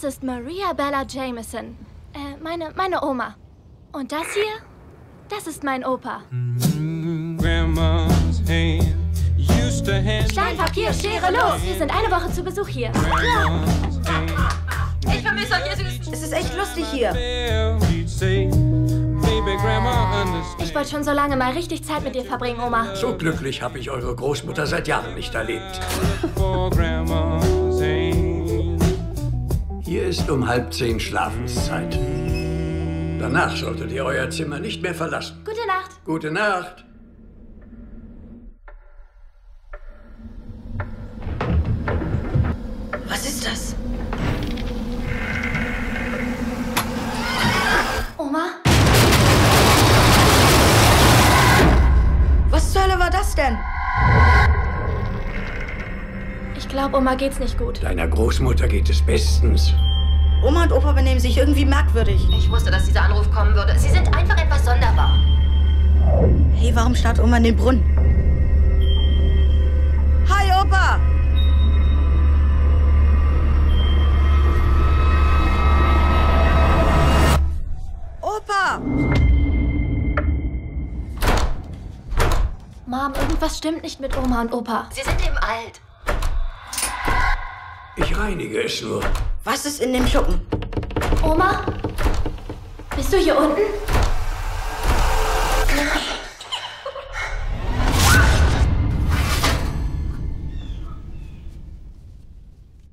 Das ist Maria Bella Jameson. Äh, meine, meine Oma. Und das hier? Das ist mein Opa. Grandma's hand used to hand Stein, Papier, Schere, los! Wir sind eine Woche zu Besuch hier. Ich vermisse euch, ihr Süßen. Es ist echt lustig hier. Ich wollte schon so lange mal richtig Zeit mit dir verbringen, Oma. So glücklich habe ich eure Großmutter seit Jahren nicht erlebt. Ist um halb zehn Schlafenszeit. Danach solltet ihr euer Zimmer nicht mehr verlassen. Gute Nacht. Gute Nacht. Was ist das? Oma? Was zur Hölle war das denn? Ich glaube, Oma geht's nicht gut. Deiner Großmutter geht es bestens. Oma und Opa benehmen sich irgendwie merkwürdig. Ich wusste, dass dieser Anruf kommen würde. Sie sind einfach etwas sonderbar. Hey, warum starrt Oma in den Brunnen? Hi, Opa! Opa! Mom, irgendwas stimmt nicht mit Oma und Opa. Sie sind eben alt. Reinige es nur. Was ist in dem Schuppen? Oma? Bist du hier unten?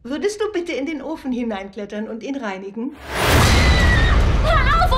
Würdest du bitte in den Ofen hineinklettern und ihn reinigen? Hör auf,